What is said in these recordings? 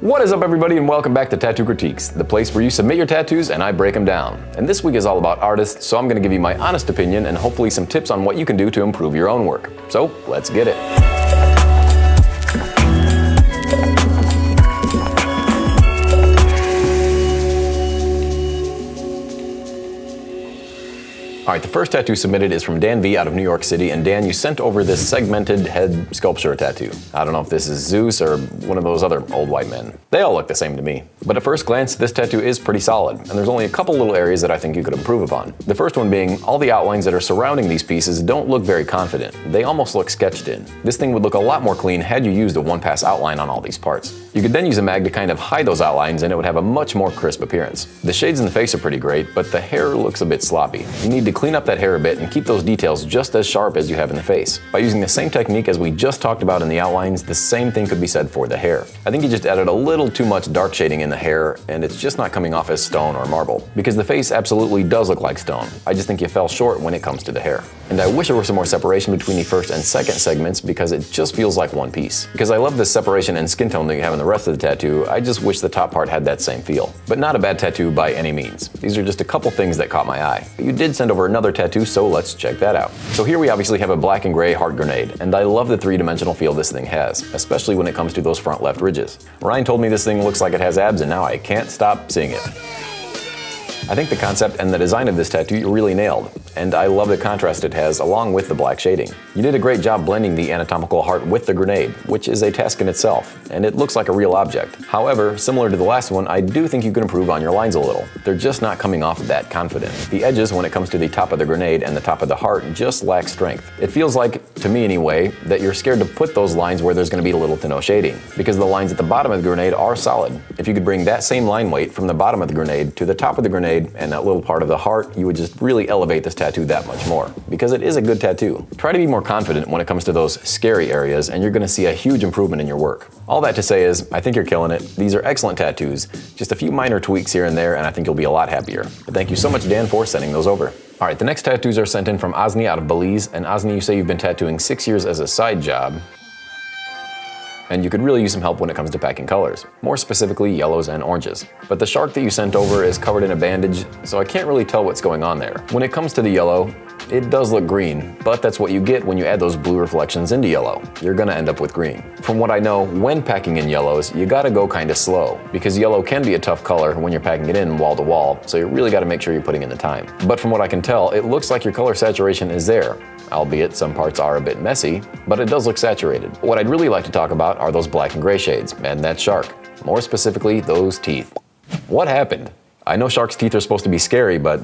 What is up, everybody, and welcome back to Tattoo Critiques, the place where you submit your tattoos and I break them down. And this week is all about artists, so I'm going to give you my honest opinion and hopefully some tips on what you can do to improve your own work. So let's get it. All right, the first tattoo submitted is from Dan V out of New York City. And Dan, you sent over this segmented head sculpture tattoo. I don't know if this is Zeus or one of those other old white men. They all look the same to me. But at first glance, this tattoo is pretty solid. And there's only a couple little areas that I think you could improve upon. The first one being all the outlines that are surrounding these pieces don't look very confident. They almost look sketched in. This thing would look a lot more clean had you used a one pass outline on all these parts. You could then use a mag to kind of hide those outlines and it would have a much more crisp appearance. The shades in the face are pretty great, but the hair looks a bit sloppy. You need to clean up that hair a bit and keep those details just as sharp as you have in the face. By using the same technique as we just talked about in the outlines, the same thing could be said for the hair. I think you just added a little too much dark shading in the hair and it's just not coming off as stone or marble. Because the face absolutely does look like stone. I just think you fell short when it comes to the hair. And I wish there were some more separation between the first and second segments because it just feels like one piece. Because I love the separation and skin tone that you have in the rest of the tattoo, I just wish the top part had that same feel. But not a bad tattoo by any means. These are just a couple things that caught my eye. But You did send over another tattoo, so let's check that out. So here we obviously have a black and gray heart grenade, and I love the three-dimensional feel this thing has, especially when it comes to those front left ridges. Ryan told me this thing looks like it has abs, and now I can't stop seeing it. I think the concept and the design of this tattoo you really nailed, and I love the contrast it has along with the black shading. You did a great job blending the anatomical heart with the grenade, which is a task in itself, and it looks like a real object. However, similar to the last one, I do think you could improve on your lines a little. They're just not coming off that confident. The edges, when it comes to the top of the grenade and the top of the heart, just lack strength. It feels like, to me anyway, that you're scared to put those lines where there's going to be little to no shading, because the lines at the bottom of the grenade are solid. If you could bring that same line weight from the bottom of the grenade to the top of the grenade and that little part of the heart, you would just really elevate this tattoo that much more. Because it is a good tattoo. Try to be more confident when it comes to those scary areas, and you're gonna see a huge improvement in your work. All that to say is, I think you're killing it. These are excellent tattoos. Just a few minor tweaks here and there, and I think you'll be a lot happier. But thank you so much, Dan, for sending those over. All right, the next tattoos are sent in from Osni out of Belize. And Osni, you say you've been tattooing six years as a side job and you could really use some help when it comes to packing colors, more specifically yellows and oranges. But the shark that you sent over is covered in a bandage, so I can't really tell what's going on there. When it comes to the yellow, it does look green, but that's what you get when you add those blue reflections into yellow. You're gonna end up with green. From what I know, when packing in yellows, you gotta go kinda slow, because yellow can be a tough color when you're packing it in wall to wall, so you really gotta make sure you're putting in the time. But from what I can tell, it looks like your color saturation is there, albeit some parts are a bit messy, but it does look saturated. What I'd really like to talk about are those black and gray shades, and that shark. More specifically, those teeth. What happened? I know sharks' teeth are supposed to be scary, but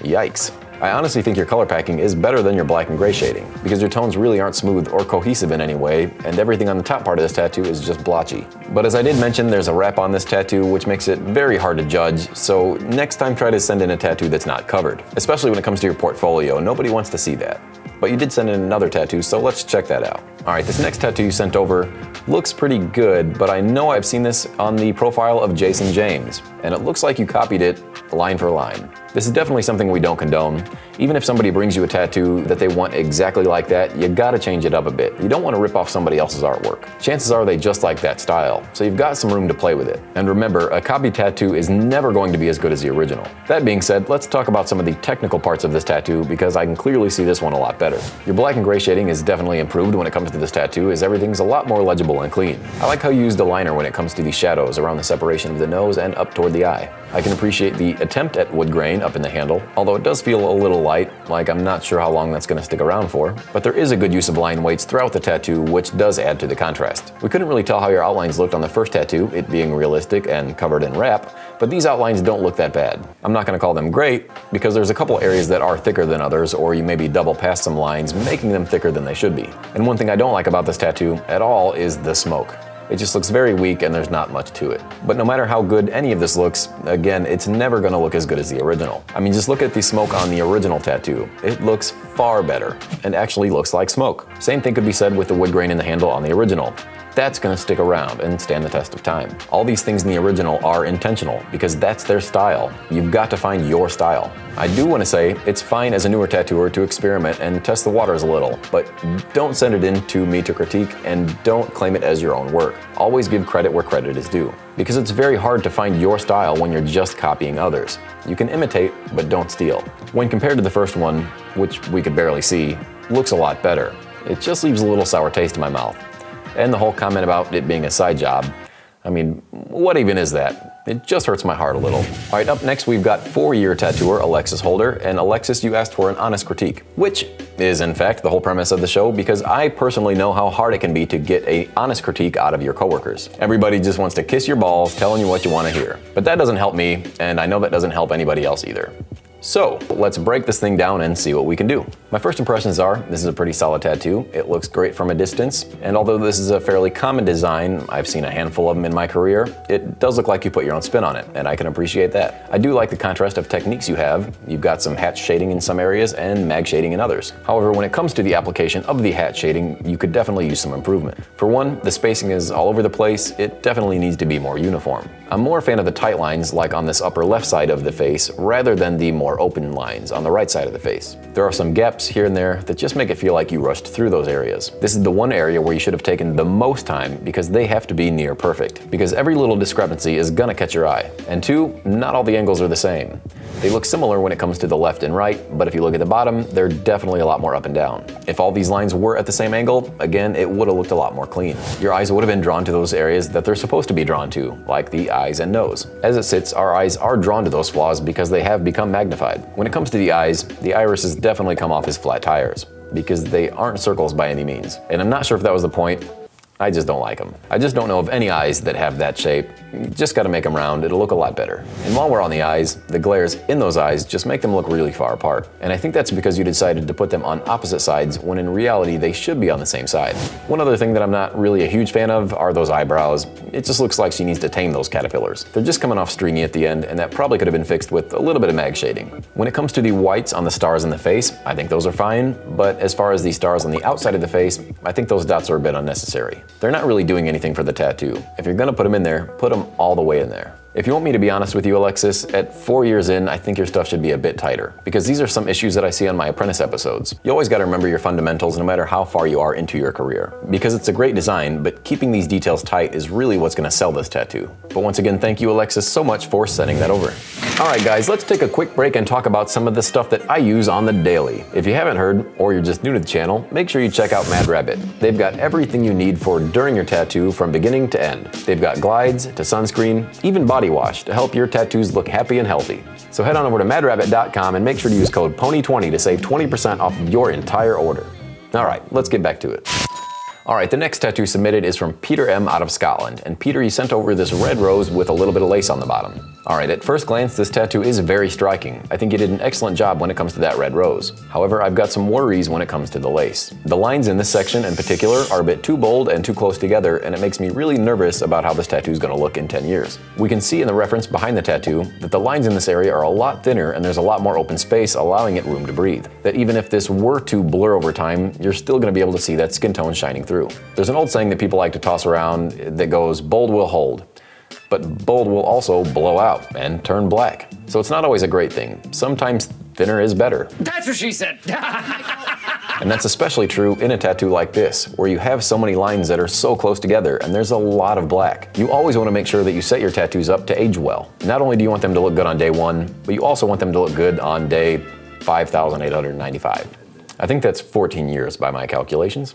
yikes. I honestly think your color packing is better than your black and gray shading, because your tones really aren't smooth or cohesive in any way, and everything on the top part of this tattoo is just blotchy. But as I did mention, there's a wrap on this tattoo, which makes it very hard to judge, so next time try to send in a tattoo that's not covered, especially when it comes to your portfolio, nobody wants to see that. But you did send in another tattoo, so let's check that out. All right, this next tattoo you sent over looks pretty good, but I know I've seen this on the profile of Jason James, and it looks like you copied it line for line. This is definitely something we don't condone. Even if somebody brings you a tattoo that they want exactly like that, you gotta change it up a bit. You don't wanna rip off somebody else's artwork. Chances are they just like that style, so you've got some room to play with it. And remember, a copy tattoo is never going to be as good as the original. That being said, let's talk about some of the technical parts of this tattoo because I can clearly see this one a lot better. Your black and gray shading is definitely improved when it comes to this tattoo as everything's a lot more legible and clean. I like how you used a liner when it comes to the shadows around the separation of the nose and up toward the eye. I can appreciate the attempt at wood grain up in the handle, although it does feel a little light, like I'm not sure how long that's going to stick around for. But there is a good use of line weights throughout the tattoo, which does add to the contrast. We couldn't really tell how your outlines looked on the first tattoo, it being realistic and covered in wrap, but these outlines don't look that bad. I'm not going to call them great, because there's a couple areas that are thicker than others, or you maybe double past some lines, making them thicker than they should be. And one thing I don't like about this tattoo at all is the smoke. It just looks very weak and there's not much to it. But no matter how good any of this looks, again, it's never gonna look as good as the original. I mean, just look at the smoke on the original tattoo. It looks far better and actually looks like smoke. Same thing could be said with the wood grain in the handle on the original. That's gonna stick around and stand the test of time. All these things in the original are intentional because that's their style. You've got to find your style. I do want to say it's fine as a newer tattooer to experiment and test the waters a little, but don't send it in to me to critique and don't claim it as your own work. Always give credit where credit is due, because it's very hard to find your style when you're just copying others. You can imitate, but don't steal. When compared to the first one, which we could barely see, looks a lot better. It just leaves a little sour taste in my mouth. And the whole comment about it being a side job, I mean, what even is that? It just hurts my heart a little. All right, up next we've got four-year tattooer Alexis Holder, and Alexis, you asked for an honest critique, which is in fact the whole premise of the show because I personally know how hard it can be to get a honest critique out of your coworkers. Everybody just wants to kiss your balls, telling you what you want to hear. But that doesn't help me, and I know that doesn't help anybody else either. So let's break this thing down and see what we can do. My first impressions are this is a pretty solid tattoo. It looks great from a distance, and although this is a fairly common design, I've seen a handful of them in my career, it does look like you put your own spin on it, and I can appreciate that. I do like the contrast of techniques you have. You've got some hatch shading in some areas and mag shading in others. However, when it comes to the application of the hatch shading, you could definitely use some improvement. For one, the spacing is all over the place. It definitely needs to be more uniform. I'm more a fan of the tight lines like on this upper left side of the face rather than the more open lines on the right side of the face. There are some gaps here and there that just make it feel like you rushed through those areas. This is the one area where you should have taken the most time because they have to be near perfect. Because every little discrepancy is gonna catch your eye. And two, not all the angles are the same. They look similar when it comes to the left and right, but if you look at the bottom, they're definitely a lot more up and down. If all these lines were at the same angle, again, it would have looked a lot more clean. Your eyes would have been drawn to those areas that they're supposed to be drawn to, like the eyes and nose. As it sits, our eyes are drawn to those flaws because they have become magnified. When it comes to the eyes, the irises definitely come off as flat tires because they aren't circles by any means. And I'm not sure if that was the point, I just don't like them. I just don't know of any eyes that have that shape. Just gotta make them round, it'll look a lot better. And while we're on the eyes, the glares in those eyes just make them look really far apart. And I think that's because you decided to put them on opposite sides when in reality they should be on the same side. One other thing that I'm not really a huge fan of are those eyebrows. It just looks like she needs to tame those caterpillars. They're just coming off stringy at the end and that probably could have been fixed with a little bit of mag shading. When it comes to the whites on the stars in the face, I think those are fine, but as far as the stars on the outside of the face, I think those dots are a bit unnecessary. They're not really doing anything for the tattoo. If you're gonna put them in there, put them all the way in there. If you want me to be honest with you, Alexis, at four years in, I think your stuff should be a bit tighter, because these are some issues that I see on my apprentice episodes. You always gotta remember your fundamentals no matter how far you are into your career. Because it's a great design, but keeping these details tight is really what's gonna sell this tattoo. But once again, thank you, Alexis, so much for sending that over. Alright guys, let's take a quick break and talk about some of the stuff that I use on the daily. If you haven't heard, or you're just new to the channel, make sure you check out Mad Rabbit. They've got everything you need for during your tattoo from beginning to end. They've got glides to sunscreen, even body wash to help your tattoos look happy and healthy. So head on over to madrabbit.com and make sure to use code PONY20 to save 20% off of your entire order. Alright, let's get back to it. All right, the next tattoo submitted is from Peter M. out of Scotland. And Peter, you sent over this red rose with a little bit of lace on the bottom. All right, at first glance, this tattoo is very striking. I think you did an excellent job when it comes to that red rose. However, I've got some worries when it comes to the lace. The lines in this section in particular are a bit too bold and too close together, and it makes me really nervous about how this tattoo is gonna look in 10 years. We can see in the reference behind the tattoo that the lines in this area are a lot thinner and there's a lot more open space, allowing it room to breathe. That even if this were to blur over time, you're still gonna be able to see that skin tone shining through. There's an old saying that people like to toss around that goes, bold will hold but bold will also blow out and turn black. So it's not always a great thing. Sometimes thinner is better. That's what she said. and that's especially true in a tattoo like this, where you have so many lines that are so close together and there's a lot of black. You always want to make sure that you set your tattoos up to age well. Not only do you want them to look good on day one, but you also want them to look good on day 5,895. I think that's 14 years by my calculations.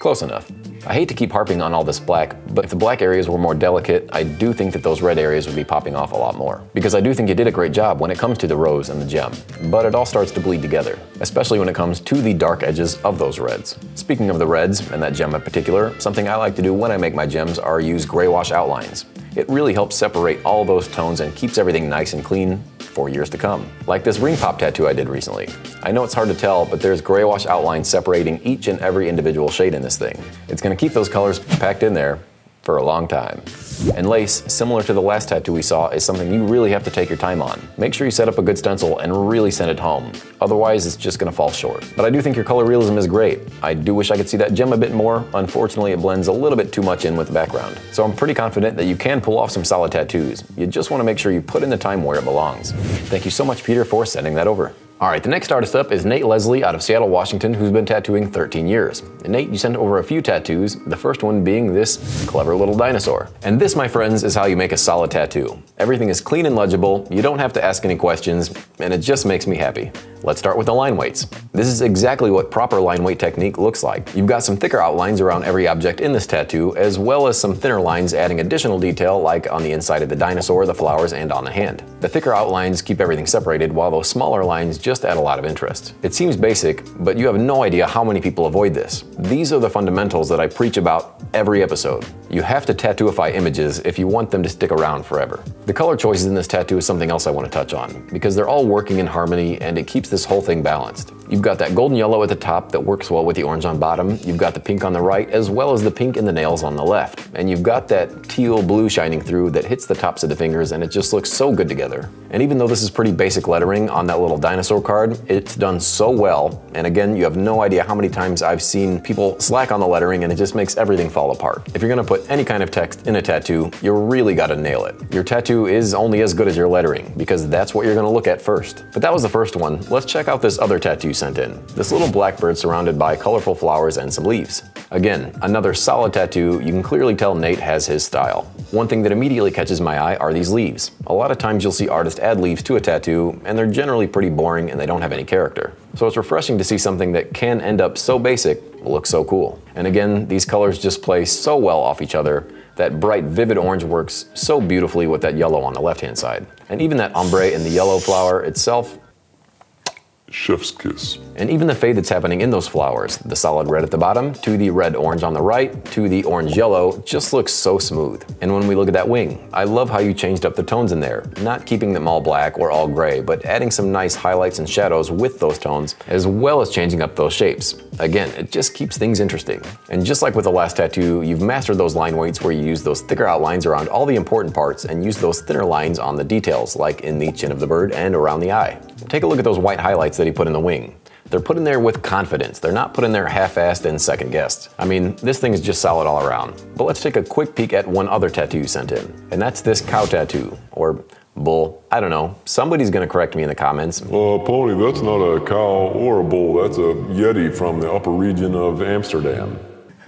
Close enough. I hate to keep harping on all this black, but if the black areas were more delicate, I do think that those red areas would be popping off a lot more. Because I do think you did a great job when it comes to the rose and the gem, but it all starts to bleed together, especially when it comes to the dark edges of those reds. Speaking of the reds, and that gem in particular, something I like to do when I make my gems are use gray wash outlines. It really helps separate all those tones and keeps everything nice and clean, for years to come. Like this ring pop tattoo I did recently. I know it's hard to tell, but there's gray wash outlines separating each and every individual shade in this thing. It's gonna keep those colors packed in there for a long time. And lace, similar to the last tattoo we saw, is something you really have to take your time on. Make sure you set up a good stencil and really send it home. Otherwise, it's just gonna fall short. But I do think your color realism is great. I do wish I could see that gem a bit more. Unfortunately, it blends a little bit too much in with the background. So I'm pretty confident that you can pull off some solid tattoos. You just wanna make sure you put in the time where it belongs. Thank you so much, Peter, for sending that over. All right, the next artist up is Nate Leslie out of Seattle, Washington, who's been tattooing 13 years. And Nate, you sent over a few tattoos, the first one being this clever little dinosaur. And this, my friends, is how you make a solid tattoo. Everything is clean and legible, you don't have to ask any questions, and it just makes me happy. Let's start with the line weights. This is exactly what proper line weight technique looks like. You've got some thicker outlines around every object in this tattoo, as well as some thinner lines adding additional detail like on the inside of the dinosaur, the flowers, and on the hand. The thicker outlines keep everything separated, while those smaller lines just add a lot of interest. It seems basic, but you have no idea how many people avoid this. These are the fundamentals that I preach about every episode. You have to tattooify images if you want them to stick around forever. The color choices in this tattoo is something else I want to touch on, because they're all working in harmony and it keeps this whole thing balanced. You've got that golden yellow at the top that works well with the orange on bottom, you've got the pink on the right, as well as the pink in the nails on the left, and you've got that teal blue shining through that hits the tops of the fingers and it just looks so good together. And even though this is pretty basic lettering on that little dinosaur card, it's done so well, and again, you have no idea how many times I've seen people slack on the lettering and it just makes everything fall apart. If you're gonna put any kind of text in a tattoo, you really gotta nail it. Your tattoo is only as good as your lettering, because that's what you're gonna look at first. But that was the first one. Let's check out this other tattoo sent in. This little blackbird surrounded by colorful flowers and some leaves. Again, another solid tattoo, you can clearly tell Nate has his style. One thing that immediately catches my eye are these leaves. A lot of times you'll see artists add leaves to a tattoo, and they're generally pretty boring and they don't have any character. So it's refreshing to see something that can end up so basic, look so cool. And again, these colors just play so well off each other, that bright, vivid orange works so beautifully with that yellow on the left-hand side. And even that ombre in the yellow flower itself Chef's kiss. And even the fade that's happening in those flowers, the solid red at the bottom to the red orange on the right to the orange yellow, just looks so smooth. And when we look at that wing, I love how you changed up the tones in there, not keeping them all black or all gray, but adding some nice highlights and shadows with those tones, as well as changing up those shapes. Again, it just keeps things interesting. And just like with the last tattoo, you've mastered those line weights where you use those thicker outlines around all the important parts and use those thinner lines on the details, like in the chin of the bird and around the eye. Take a look at those white highlights that he put in the wing. They're put in there with confidence. They're not put in there half-assed and second-guessed. I mean, this thing is just solid all around. But let's take a quick peek at one other tattoo sent in. And that's this cow tattoo, or bull. I don't know. Somebody's gonna correct me in the comments. Uh, Pony, that's not a cow or a bull. That's a Yeti from the upper region of Amsterdam.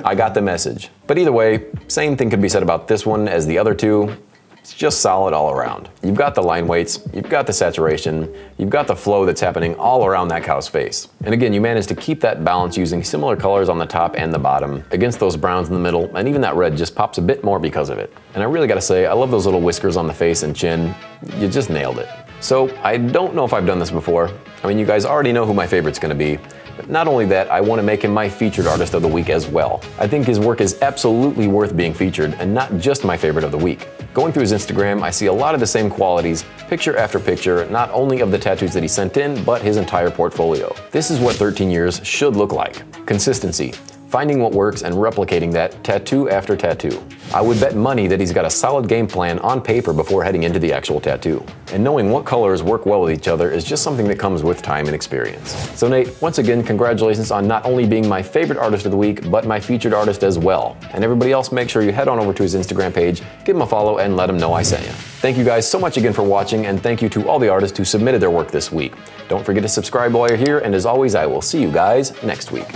I got the message. But either way, same thing could be said about this one as the other two. It's just solid all around. You've got the line weights, you've got the saturation, you've got the flow that's happening all around that cow's face. And again, you managed to keep that balance using similar colors on the top and the bottom against those browns in the middle, and even that red just pops a bit more because of it. And I really gotta say, I love those little whiskers on the face and chin. You just nailed it. So I don't know if I've done this before. I mean, you guys already know who my favorite's gonna be. But not only that, I want to make him my featured artist of the week as well. I think his work is absolutely worth being featured and not just my favorite of the week. Going through his Instagram, I see a lot of the same qualities, picture after picture, not only of the tattoos that he sent in, but his entire portfolio. This is what 13 years should look like. Consistency, finding what works and replicating that tattoo after tattoo. I would bet money that he's got a solid game plan on paper before heading into the actual tattoo. And knowing what colors work well with each other is just something that comes with time and experience. So Nate, once again, congratulations on not only being my favorite artist of the week, but my featured artist as well. And everybody else, make sure you head on over to his Instagram page, give him a follow, and let him know I sent you. Thank you guys so much again for watching, and thank you to all the artists who submitted their work this week. Don't forget to subscribe while you're here, and as always, I will see you guys next week.